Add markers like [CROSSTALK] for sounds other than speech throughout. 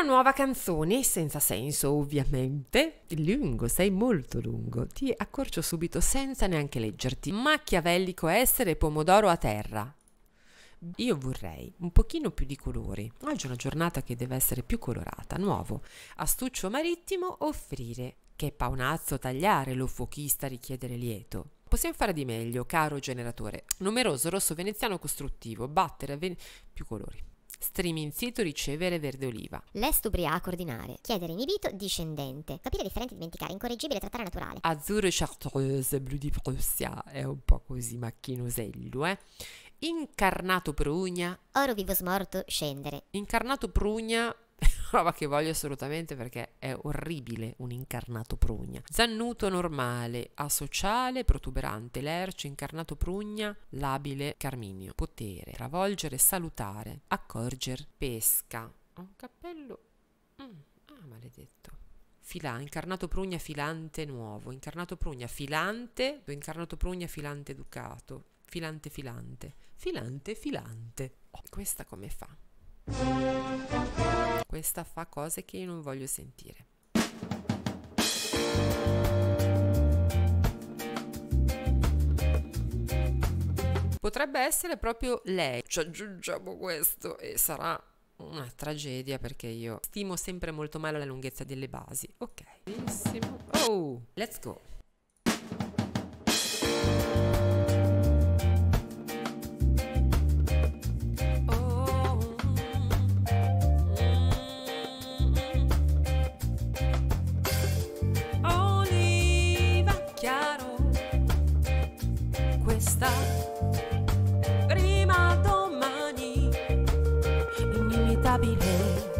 Una nuova canzone, senza senso ovviamente. Lungo, sei molto lungo. Ti accorcio subito senza neanche leggerti. Machiavellico essere pomodoro a terra. Io vorrei un pochino più di colori. Oggi è una giornata che deve essere più colorata. Nuovo. Astuccio marittimo offrire. Che paonazzo tagliare, lo fuochista richiedere lieto. Possiamo fare di meglio, caro generatore. Numeroso rosso veneziano costruttivo. Battere ven- più colori. Streaming sito ricevere verde oliva. Lest ubriaco ordinare. Chiedere inibito discendente. Capire differente dimenticare. Incorreggibile trattare naturale. Azzurro e chartreuse, blu di Prussia. È un po' così macchinosello, eh. Incarnato prugna. Oro vivo smorto scendere. Incarnato prugna [LAUGHS] roba che voglio assolutamente perché è orribile un incarnato prugna. Zannuto normale, asociale, protuberante, lercio, incarnato prugna, labile, carminio. Potere, travolgere, salutare, accorger, pesca. Un cappello... Mm, ah, maledetto. Filà, incarnato prugna filante nuovo, incarnato prugna filante, incarnato prugna filante educato, filante filante, filante filante. Oh, questa come fa? Questa fa cose che io non voglio sentire. Potrebbe essere proprio lei. Ci aggiungiamo questo e sarà una tragedia perché io stimo sempre molto male la lunghezza delle basi. Ok, benissimo. Oh, let's go. questa prima domani inimitabile.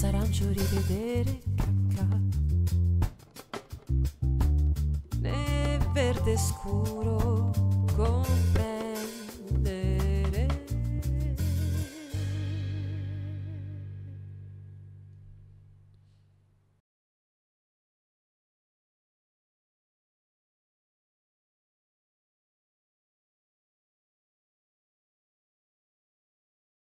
L'asarancio rivedere cacca Né verde scuro con